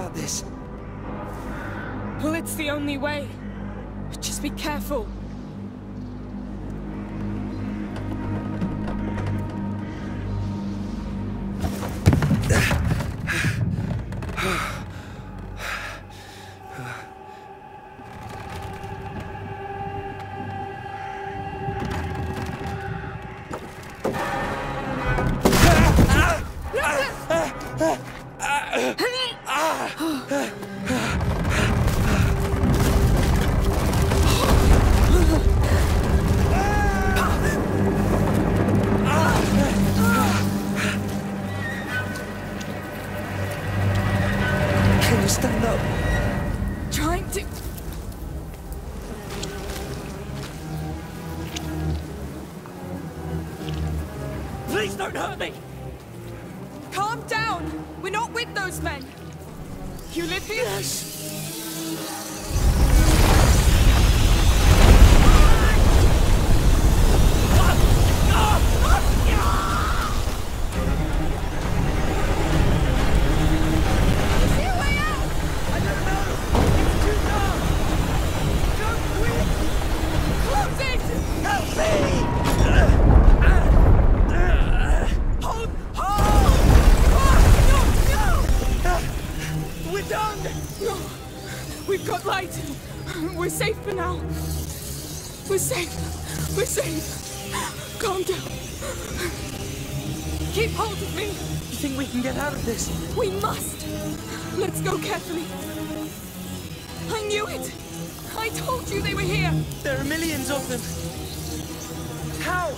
about this? Well, it's the only way. Just be careful. Hold of me! You think we can get out of this? We must! Let's go carefully! I knew it! I told you they were here! There are millions of them. How?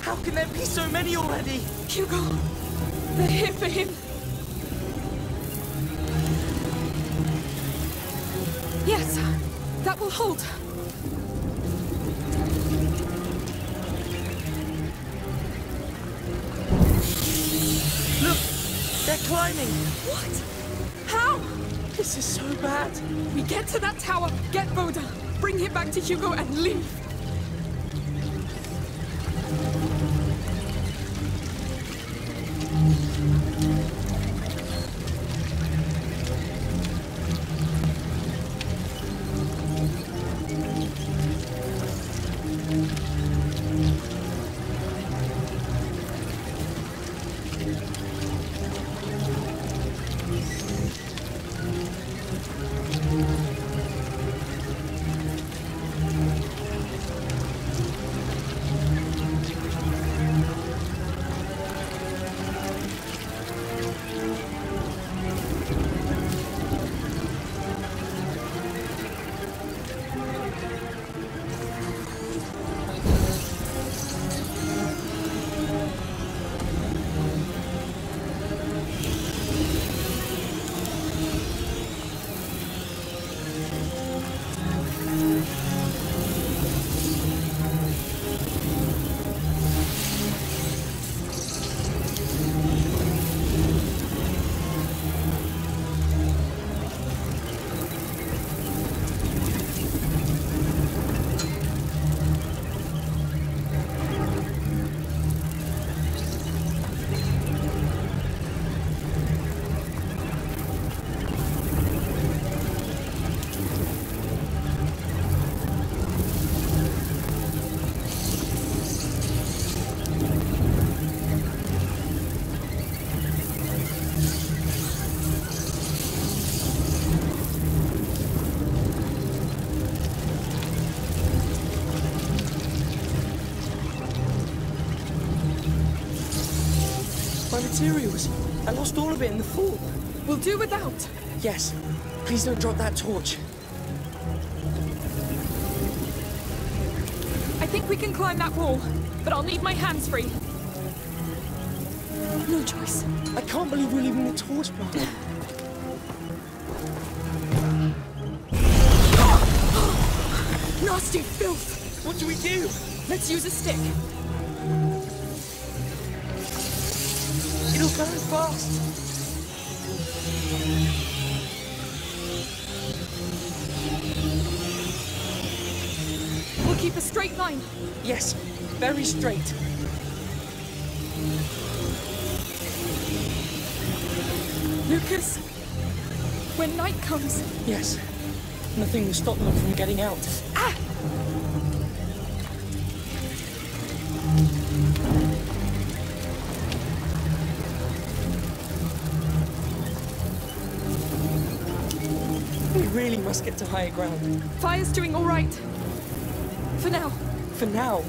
How can there be so many already? Hugo! They're here for him! Yes, that will hold. They're climbing! What? How? This is so bad. We get to that tower, get Vaudin, bring him back to Hugo and leave. Materials! I lost all of it in the fall. We'll do without. Yes. Please don't drop that torch. I think we can climb that wall, but I'll need my hands free. No choice. I can't believe we're leaving the torch behind. Nasty filth! What do we do? Let's use a stick. Fast. We'll keep a straight line. Yes, very straight. Lucas, when night comes, Yes. Nothing will stop them from getting out. Must get to higher ground. fire's doing all right. For now. For now.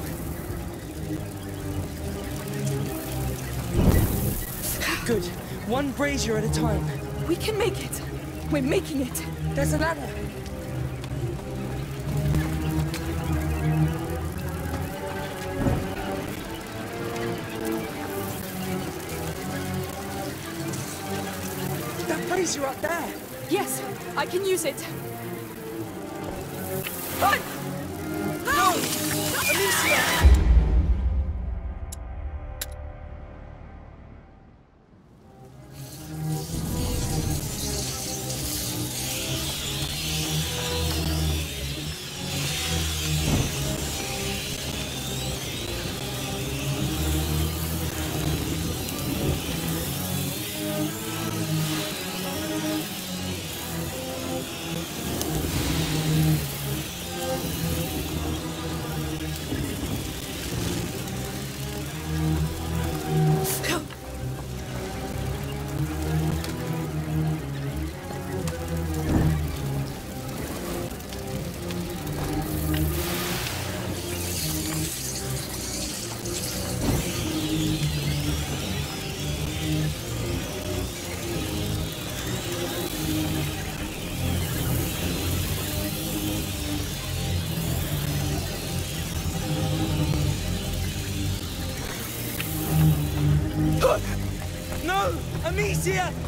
Good. One brazier at a time. We can make it. We're making it. There's a ladder. That brazier up there. Yes, I can use it. Amicia!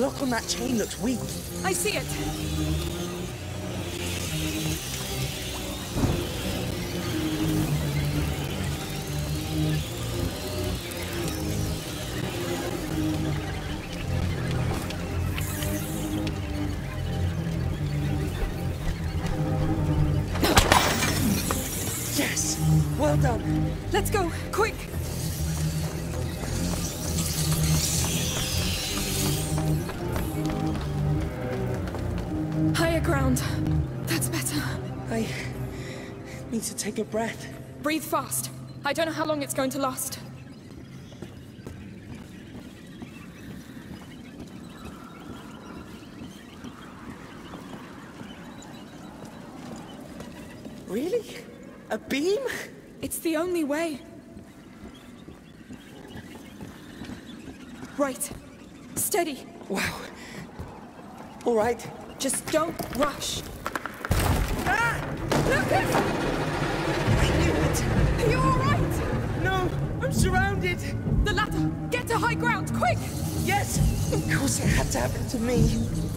Lock on that chain looks weak. I see it. Need to take a breath. Breathe fast. I don't know how long it's going to last. Really? A beam? It's the only way. Right. Steady. Wow. All right. Just don't rush. Ah! Lucas! I Are you alright? No! I'm surrounded! The ladder! Get to high ground, quick! Yes! Of course it had to happen to me.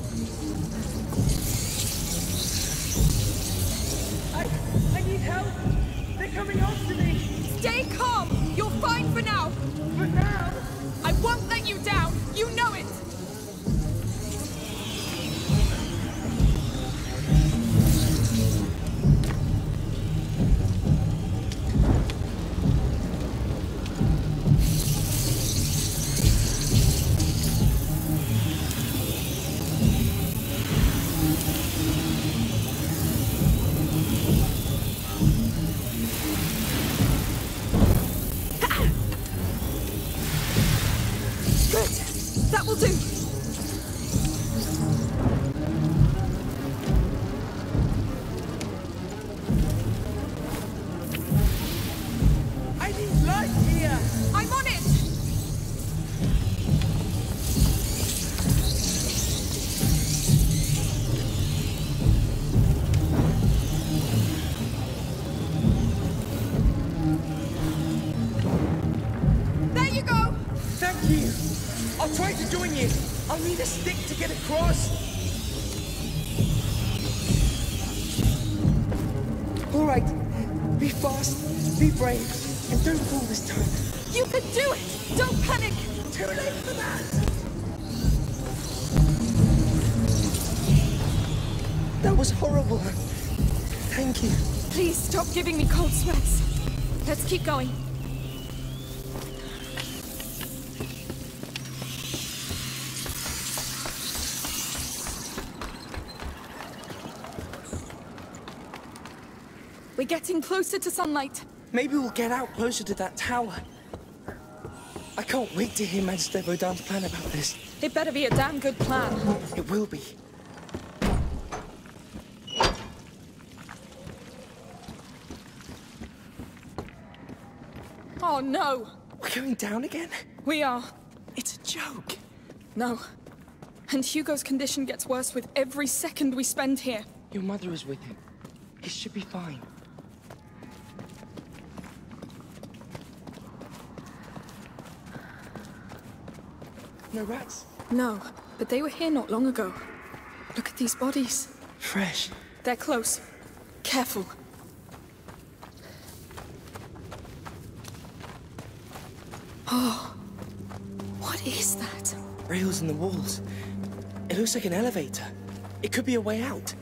Keep going. We're getting closer to sunlight. Maybe we'll get out closer to that tower. I can't wait to hear Magister Vaudin's plan about this. It better be a damn good plan. It will be. Oh no! We're going down again? We are. It's a joke. No. And Hugo's condition gets worse with every second we spend here. Your mother is with him. He should be fine. No rats. No, but they were here not long ago. Look at these bodies. Fresh. They're close. Careful. Oh. What is that? Rails in the walls. It looks like an elevator. It could be a way out.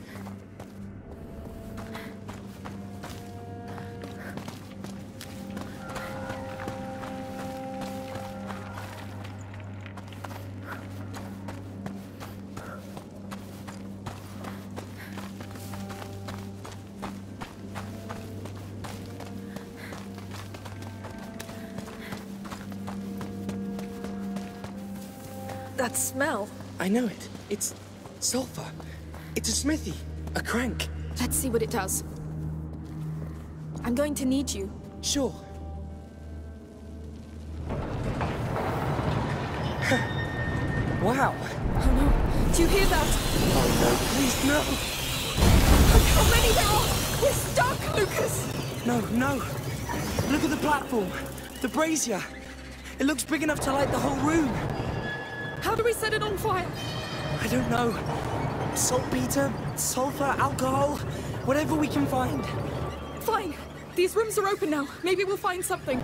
Know it. It's sulfur. It's a smithy. A crank. Let's see what it does. I'm going to need you. Sure. wow. Oh no. Do you hear that? Oh no, please no. Look how many there are! We're stuck, Lucas! No, no. Look at the platform. The brazier. It looks big enough to light the whole room. How do we set it on fire? I don't know. Saltpeter, sulfur, alcohol, whatever we can find. Fine. These rooms are open now. Maybe we'll find something.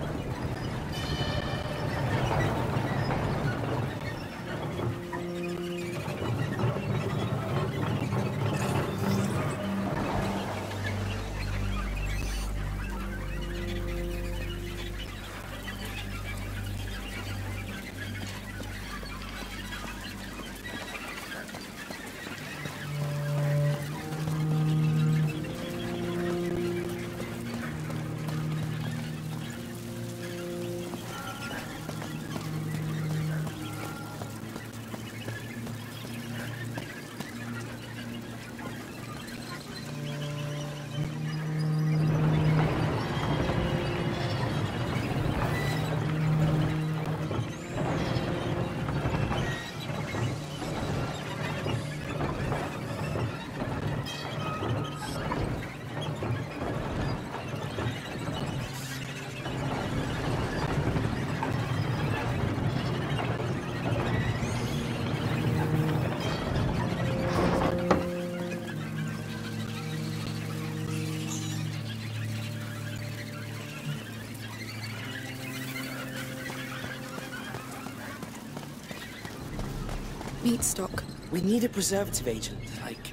Meat stock. We need a preservative agent, like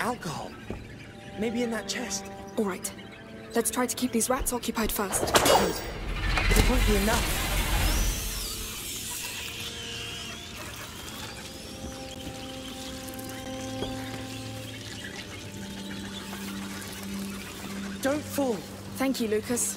alcohol. Maybe in that chest. All right. Let's try to keep these rats occupied first. Good. But it won't be enough. Don't fall. Thank you, Lucas.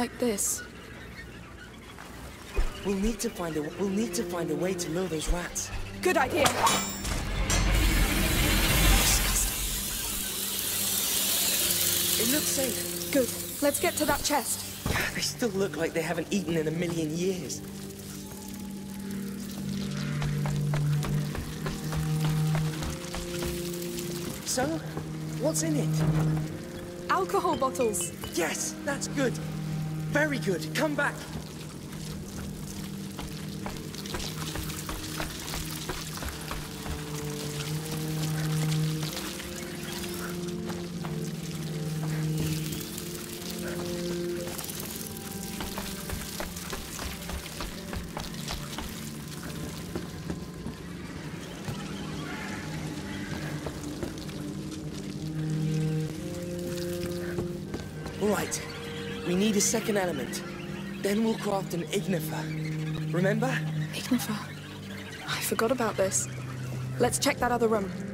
Like this. We'll need to find a we'll need to find a way to lure those rats. Good idea. It looks safe. Good. Let's get to that chest. They still look like they haven't eaten in a million years. So, what's in it? Alcohol bottles. Yes, that's good. Very good. Come back. Element. Then we'll craft an ignifer. Remember? Ignifer. I forgot about this. Let's check that other room.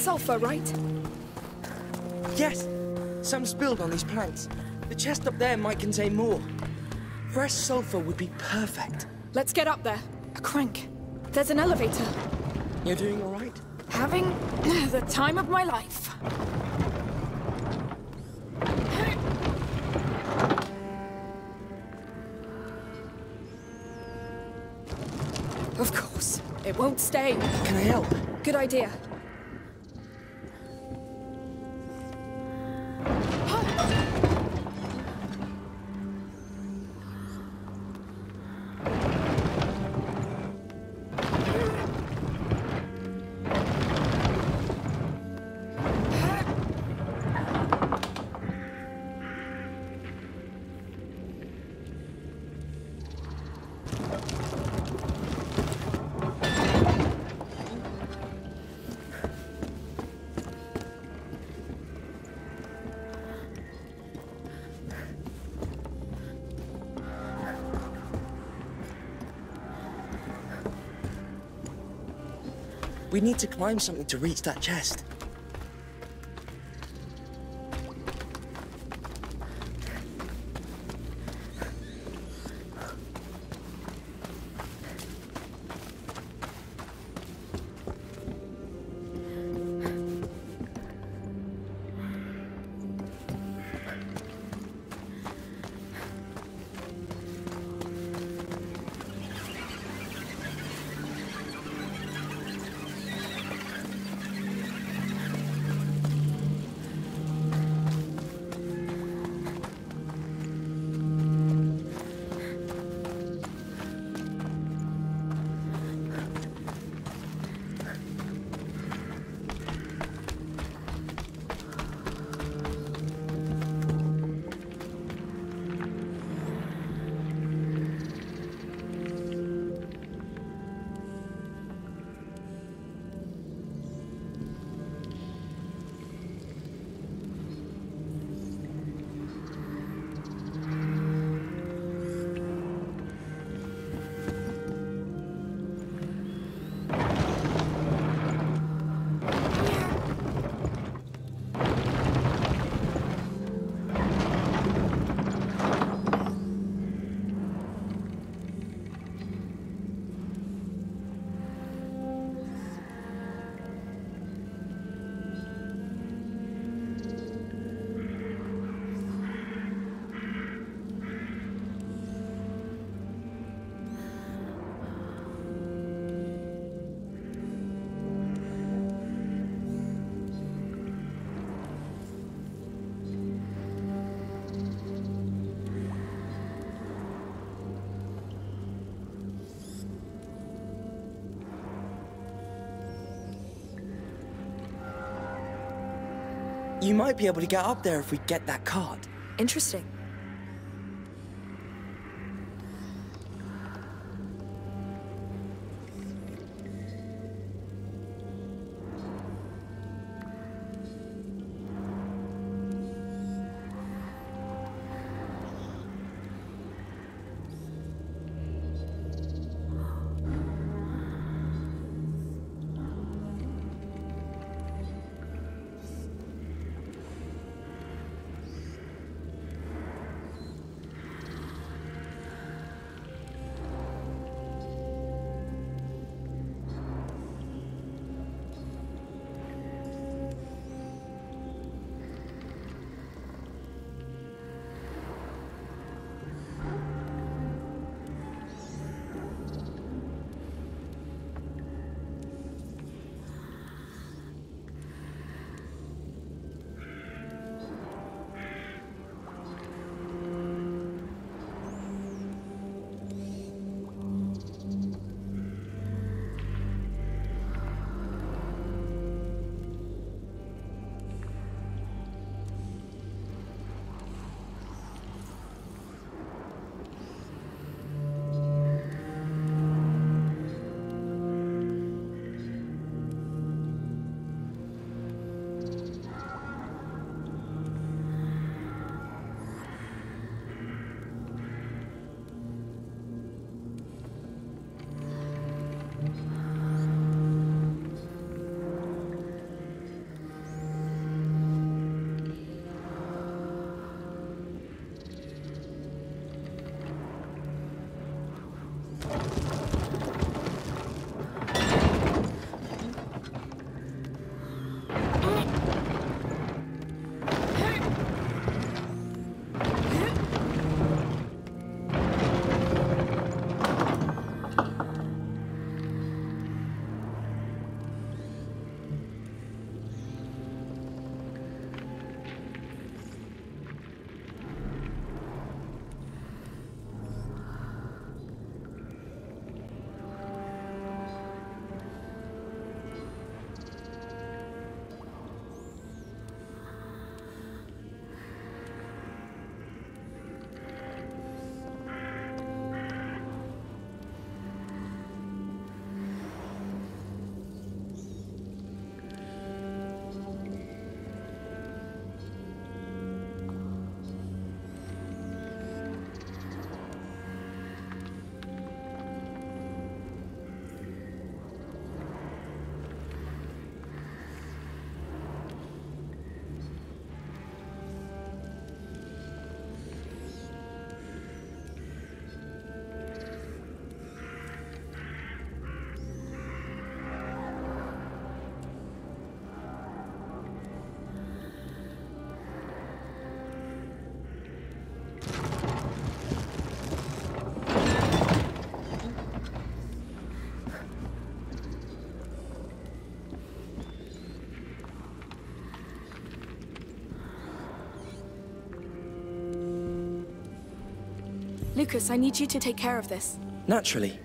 Sulfur, right? Yes. Some spilled on these planks. The chest up there might contain more. Fresh sulfur would be perfect. Let's get up there. A crank. There's an elevator. You're doing all right? Having the time of my life. Of course. It won't stay. Can I help? Good idea. We need to climb something to reach that chest. You might be able to get up there if we get that card. Interesting. Lucas, I need you to take care of this. Naturally.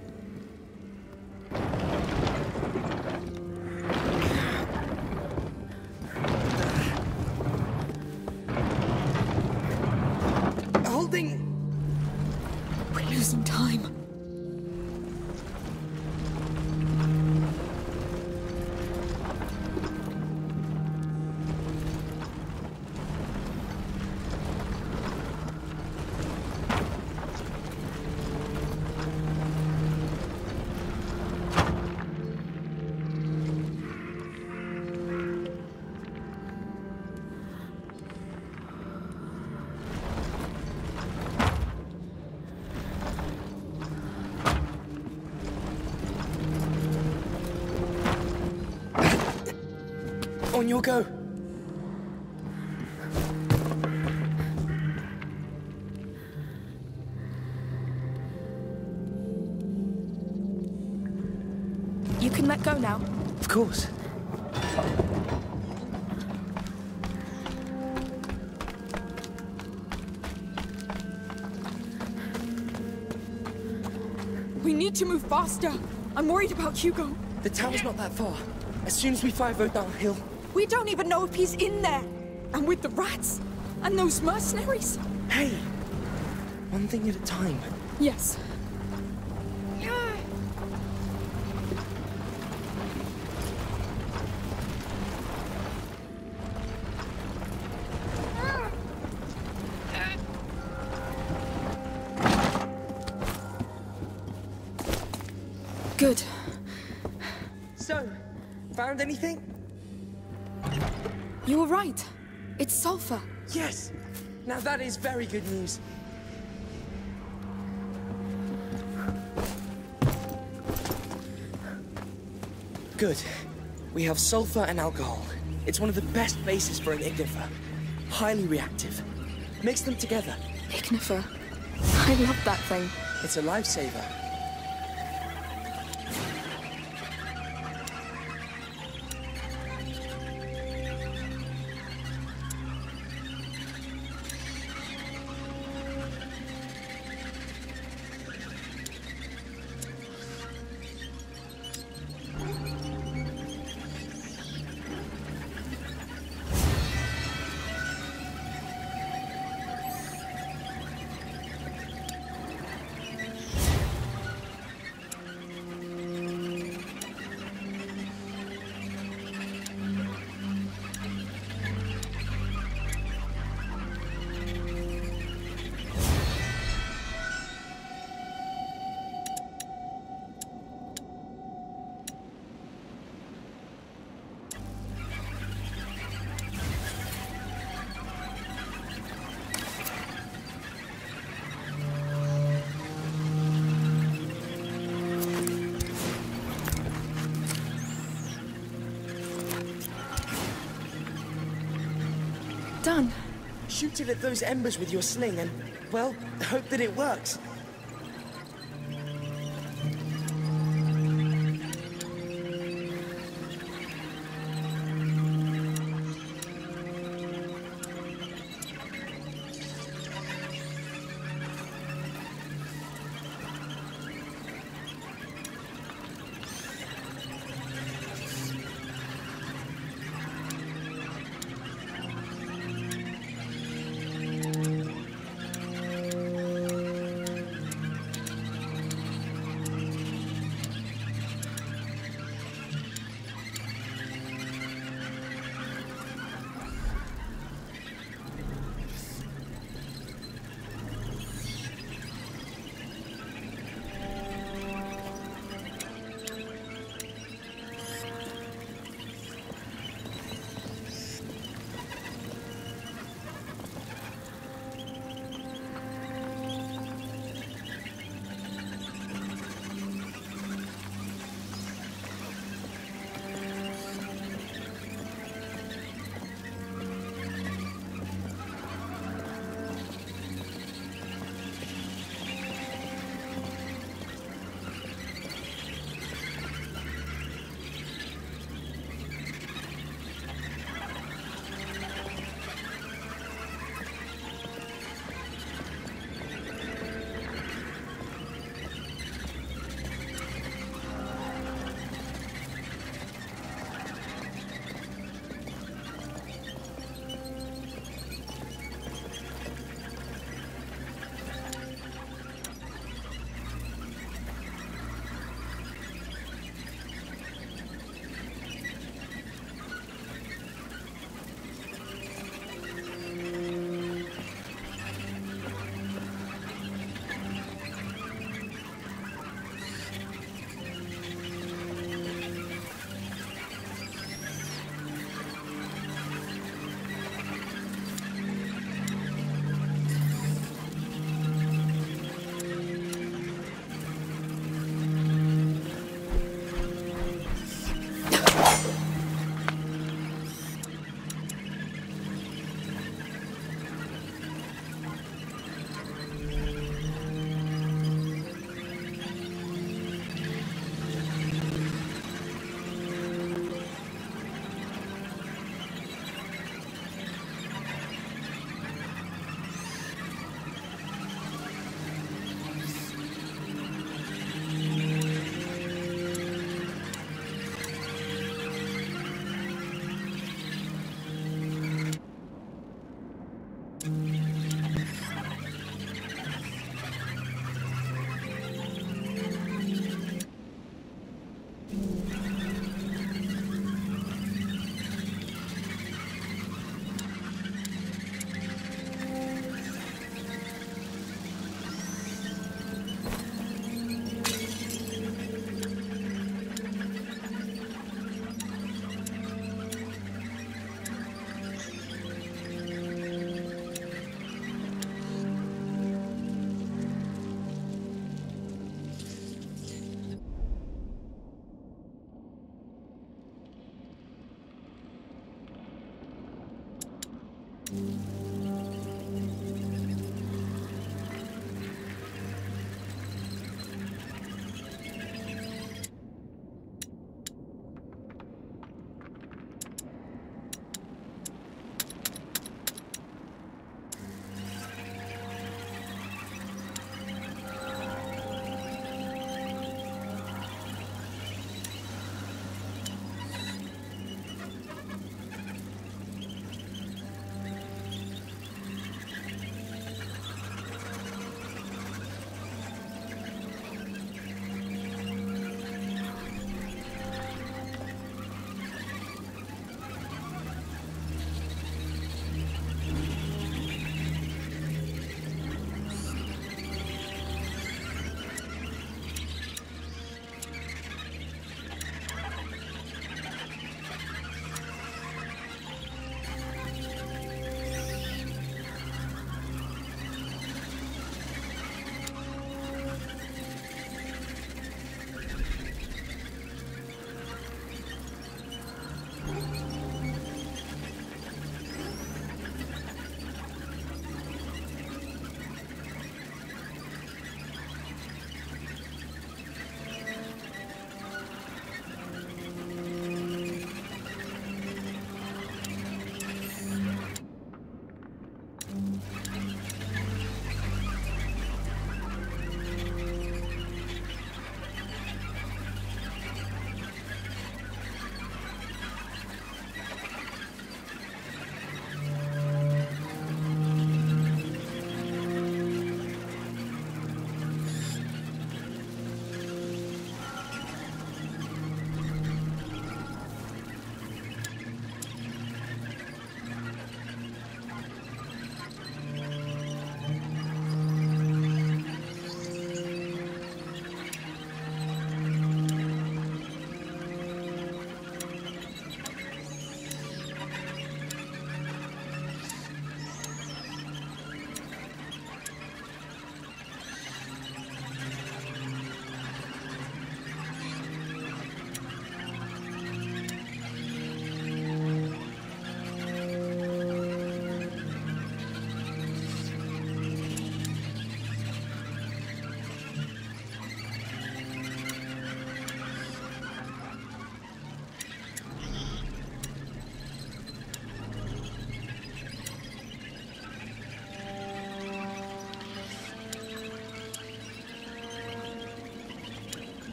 Go. You can let go now. Of course. We need to move faster. I'm worried about Hugo. The tower's not that far. As soon as we fire Vo downhill, We don't even know if he's in there. And with the rats. And those mercenaries. hey! One thing at a time. Yes. Now that is very good news. Good. We have sulfur and alcohol. It's one of the best bases for an ignifer. Highly reactive. Mix them together. Ignifer. I love that thing. It's a lifesaver. Shoot it at those embers with your sling and, well, hope that it works.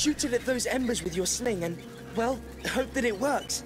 Shoot it at those embers with your sling and, well, hope that it works.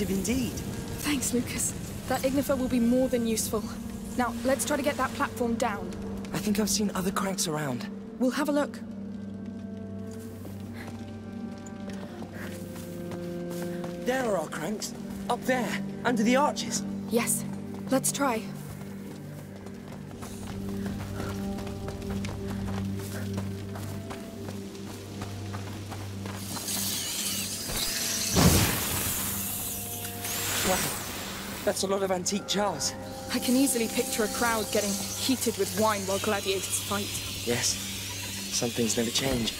Reactive indeed. Thanks, Lucas. That Ignifer will be more than useful. Now, let's try to get that platform down. I think I've seen other cranks around. We'll have a look. There are our cranks. Up there, under the arches. Yes. Let's try. That's a lot of antique jars. I can easily picture a crowd getting heated with wine while gladiators fight. Yes, some things never change.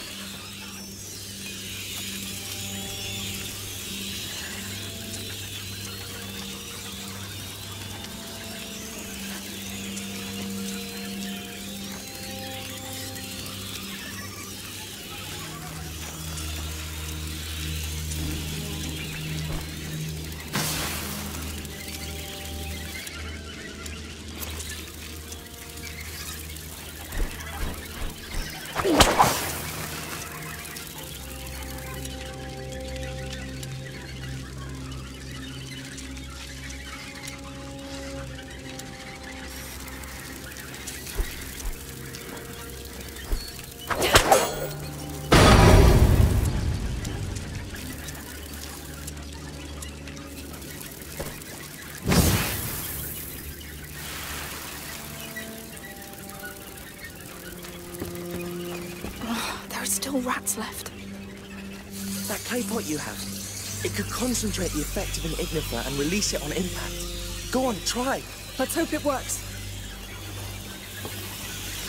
Rats left. That clay pot you have, it could concentrate the effect of an ignifer and release it on impact. Go on, try. Let's hope it works.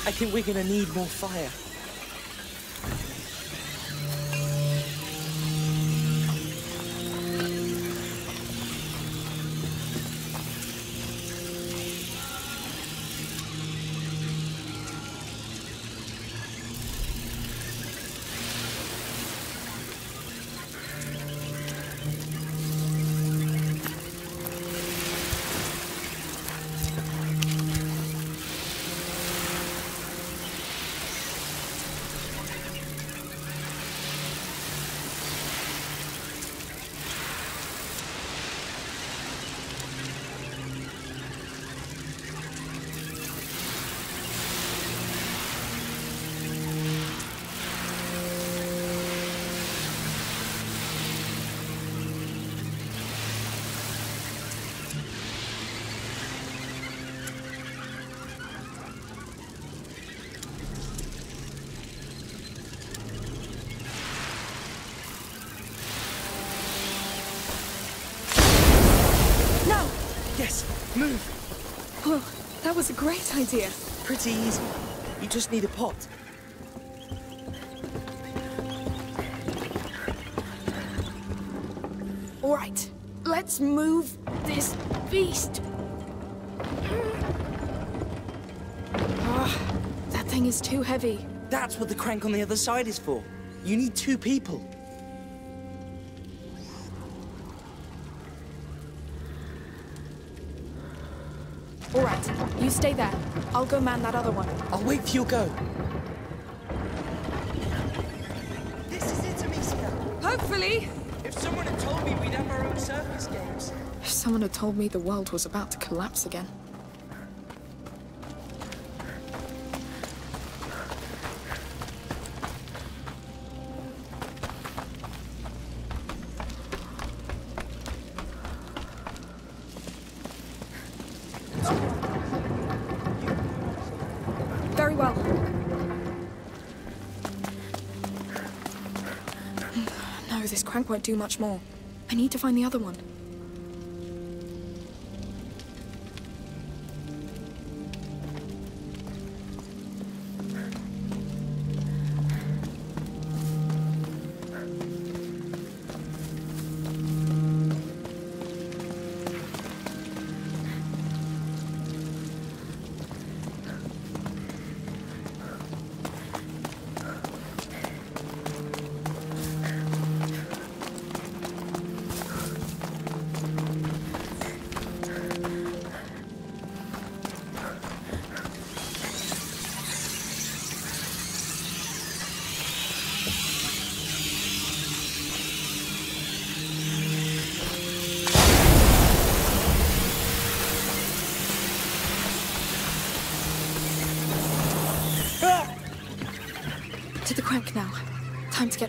I think we're gonna need more fire. Great idea. Pretty easy. You just need a pot. All right, let's move this beast. Ah, that thing is too heavy. That's what the crank on the other side is for. You need two people. Stay there. I'll go man that other one. I'll wait for your go. This is it, Amicia. Hopefully. If someone had told me we'd have our own circus games. If someone had told me the world was about to collapse again. Won't do much more. I need to find the other one.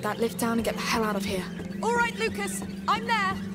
That lift down and get the hell out of here. All right, Lucas. I'm there.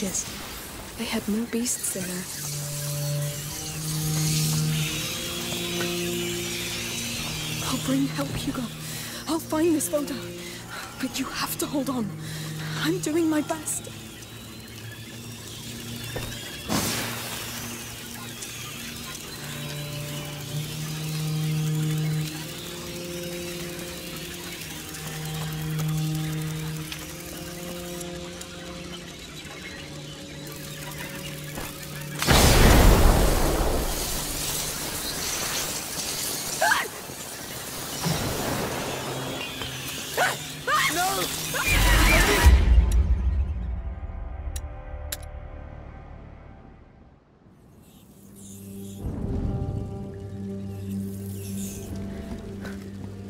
Cages. They had more beasts in there. I'll bring help, Hugo. I'll find this photo. But you have to hold on. I'm doing my best.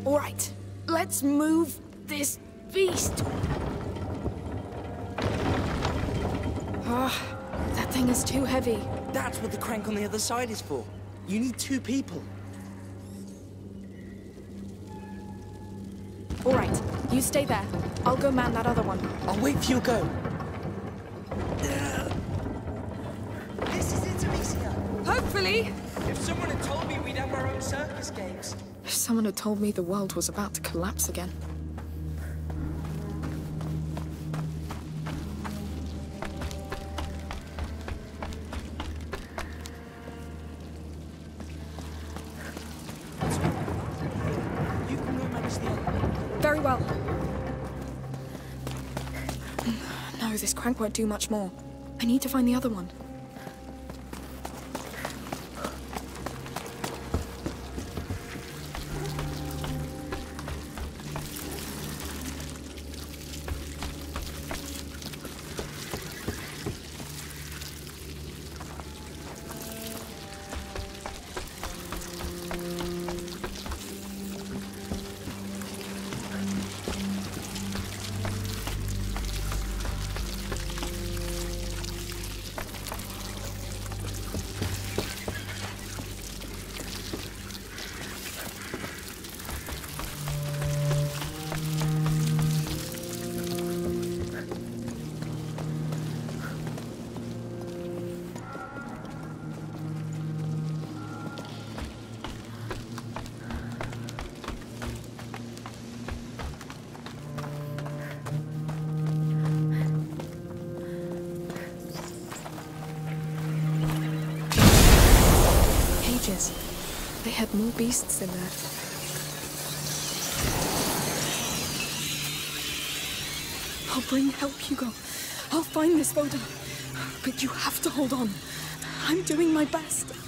All right, let's move this beast. Ah, that thing is too heavy. That's what the crank on the other side is for. You need two people. You stay there. I'll go man that other one. I'll wait for your go. This is it, Amicia. Hopefully. If someone had told me we'd have our own circus games. If someone had told me the world was about to collapse again. Won't do much more. I need to find the other one. You have to hold on. I'm doing my best.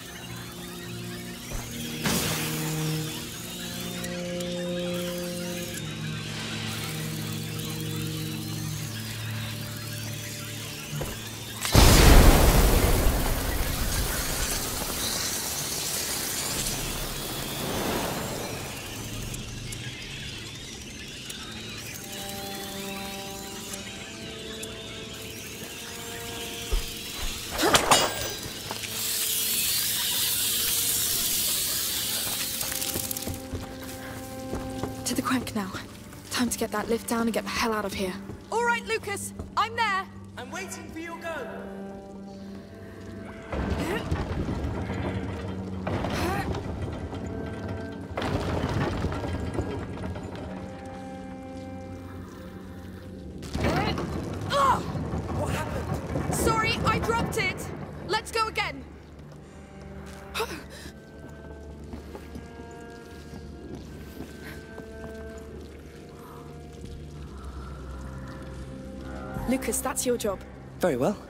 That lift down and get the hell out of here. All right, Lucas. I'm there. I'm waiting for your go. That's your job. Very well.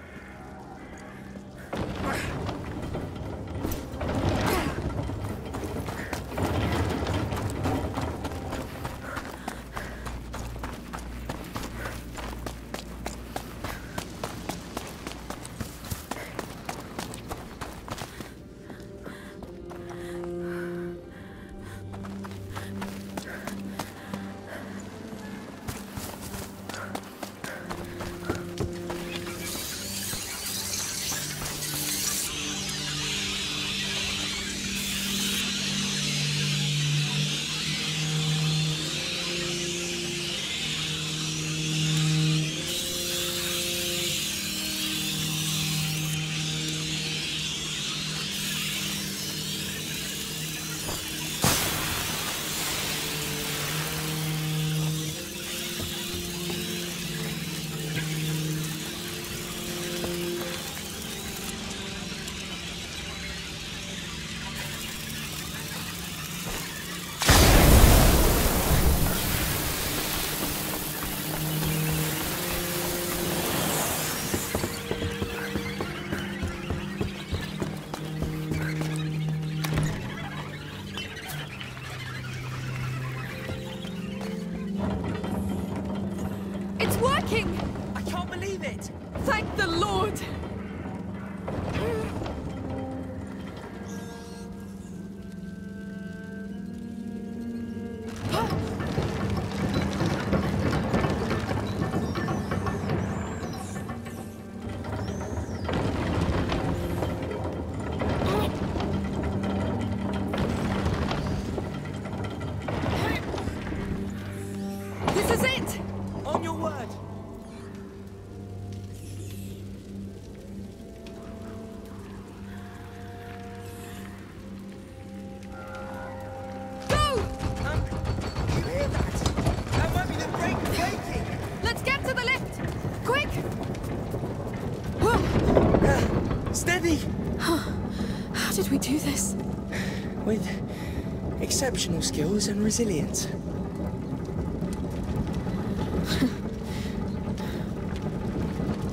Exceptional skills and resilience.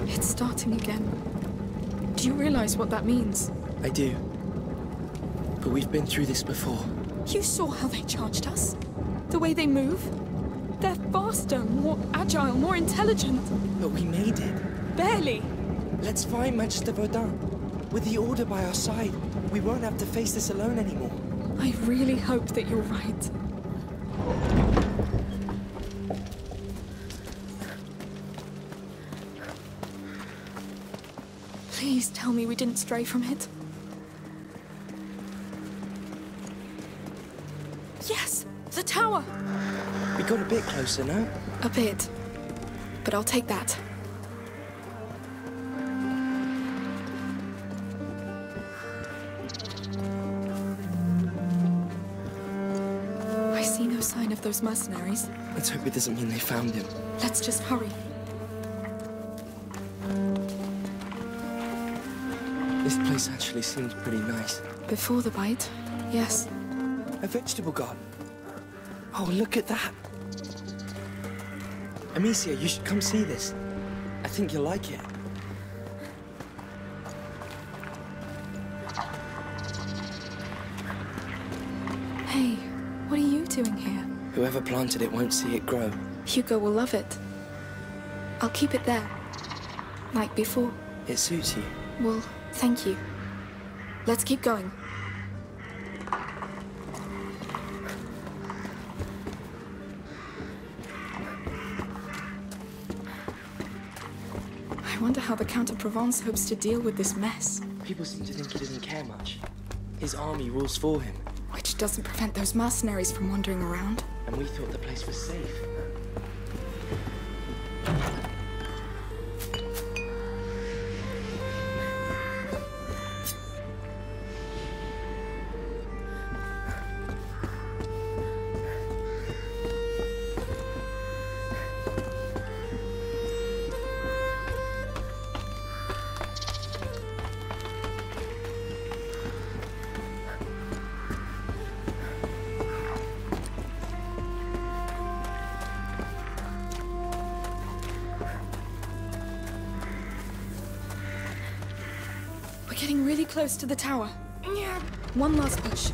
It's starting again. Do you realize what that means? I do. But we've been through this before. You saw how they charged us? The way they move? They're faster, more agile, more intelligent. But we made it. Barely. Let's find Master Vaudin. With the Order by our side, we won't have to face this alone anymore. I really hope that you're right. Please tell me we didn't stray from it. Yes! The tower! We got a bit closer now. A bit. But I'll take that. Those mercenaries. Let's hope it doesn't mean they found him. Let's just hurry. This place actually seems pretty nice. Before the bite, yes. A vegetable garden. Oh, look at that. Amicia, you should come see this. I think you'll like it. Whoever planted it won't see it grow. Hugo will love it. I'll keep it there. Like before. It suits you. Well, thank you. Let's keep going. I wonder how the Count of Provence hopes to deal with this mess. People seem to think he doesn't care much. His army rules for him, Which doesn't prevent those mercenaries from wandering around. And we thought the place was safe. To the tower. One last push.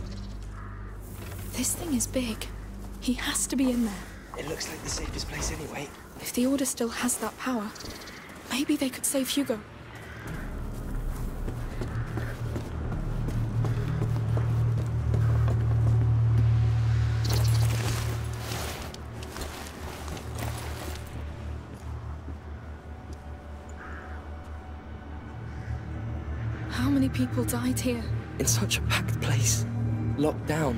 This thing is big. He has to be in there. It looks like the safest place anyway. If the Order still has that power, maybe they could save Hugo. Here? In such a packed place. Locked down.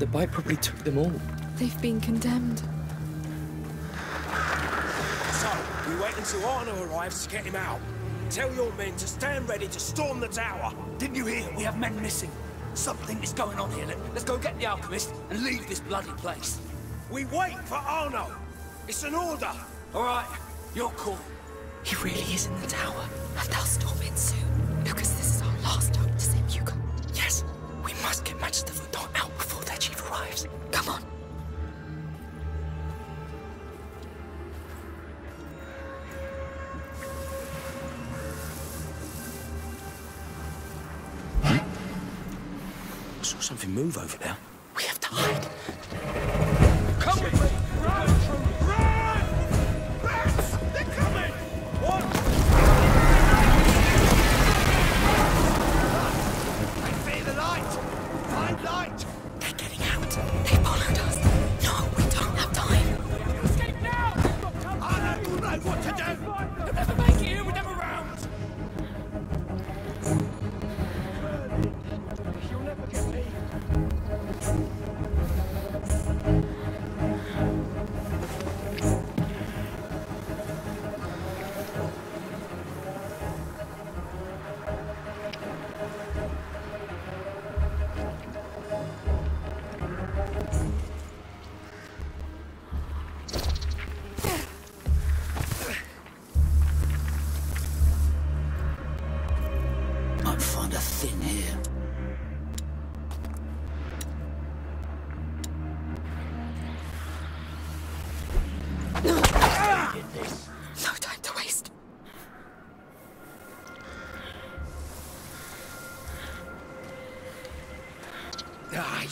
The bite probably took them all. They've been condemned. So, we wait until Arnaud arrives to get him out. Tell your men to stand ready to storm the tower. Didn't you hear? We have men missing. Something is going on here. Let, us go get the alchemist and leave this bloody place. We wait for Arnaud. It's an order. All right, you're cool. He really is in the tower. And they'll storm in soon. Get Magister Vaudin out before their chief arrives. Come on. I saw something move over there.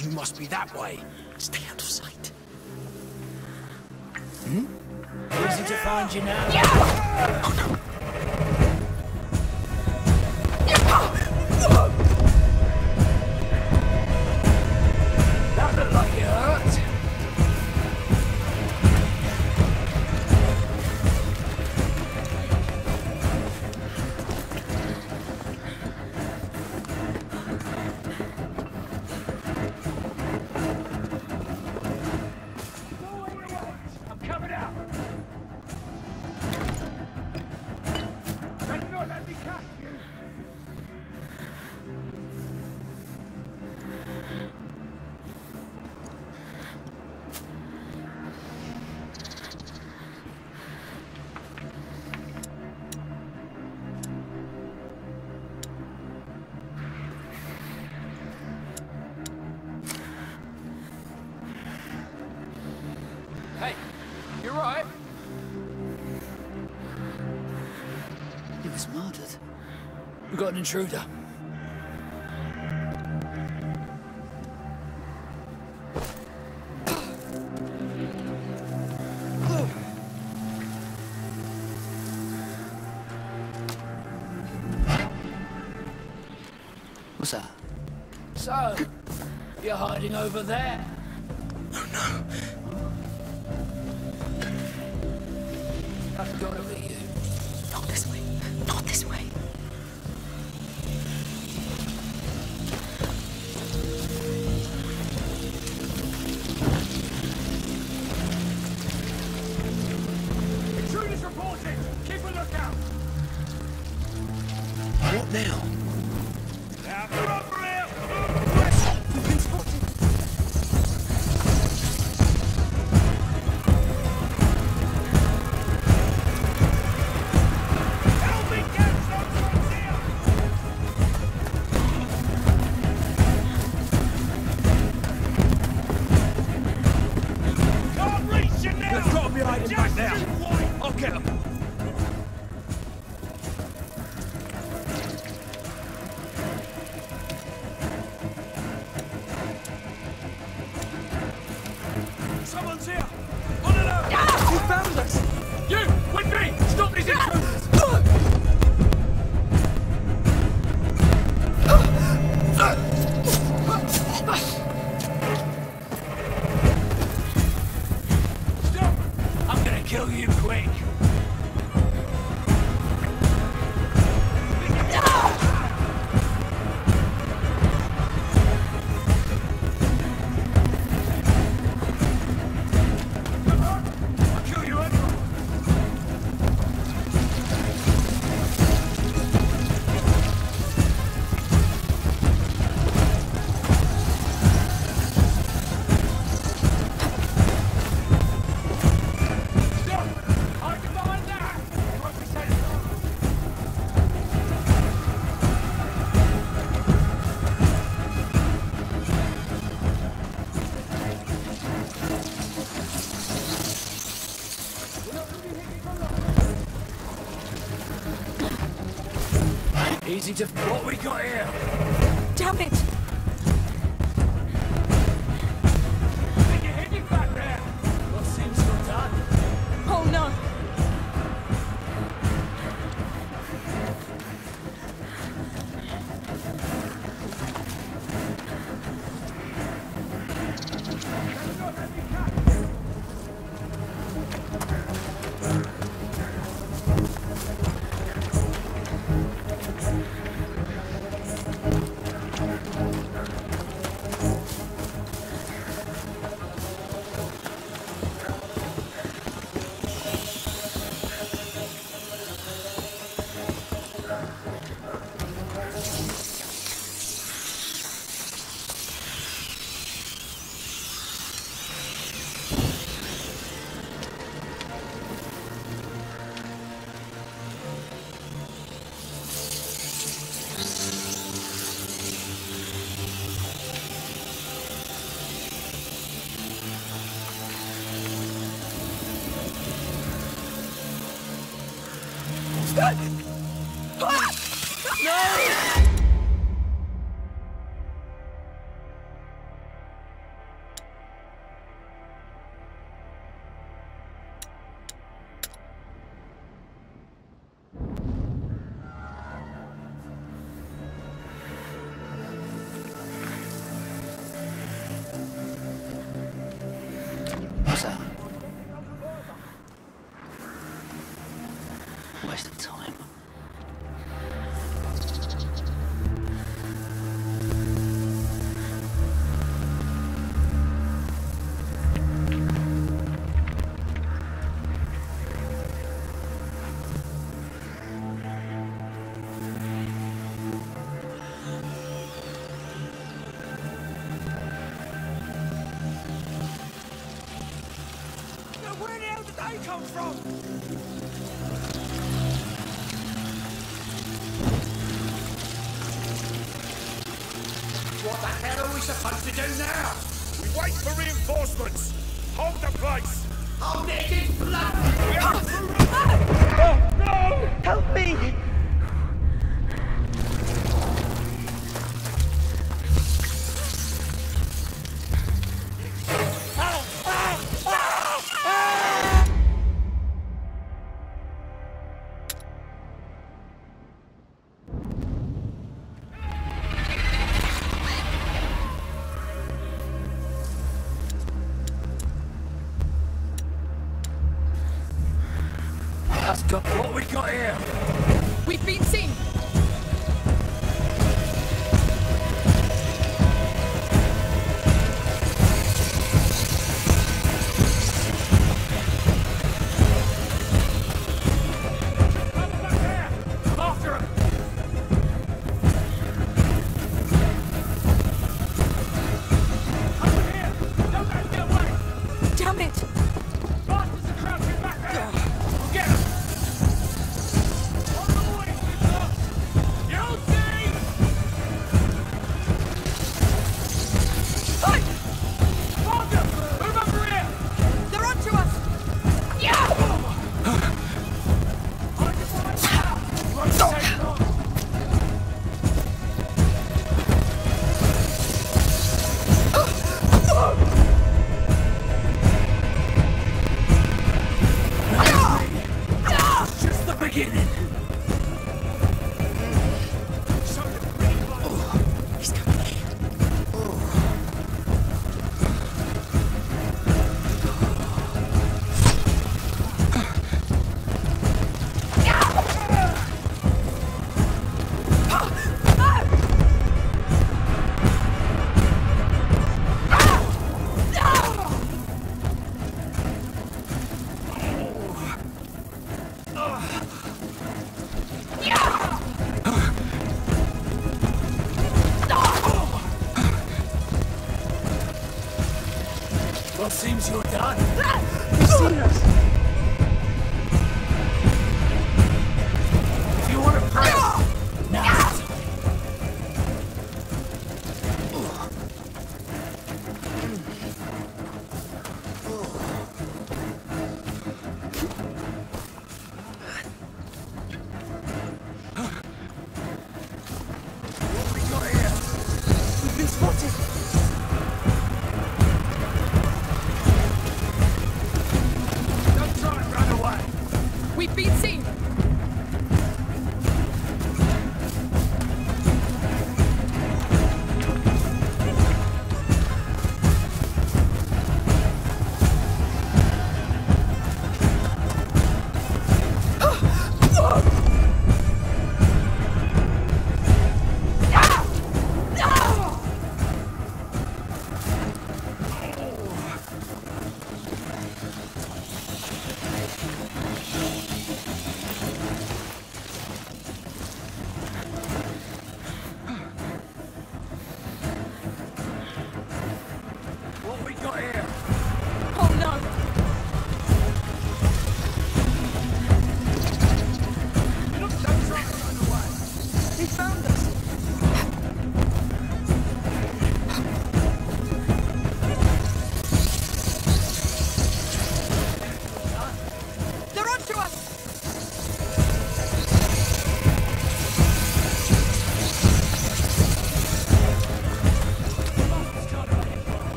You must be that way. Stay out of sight. Hmm? Easy to find you now. That An intruder.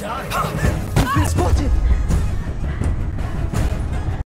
Done.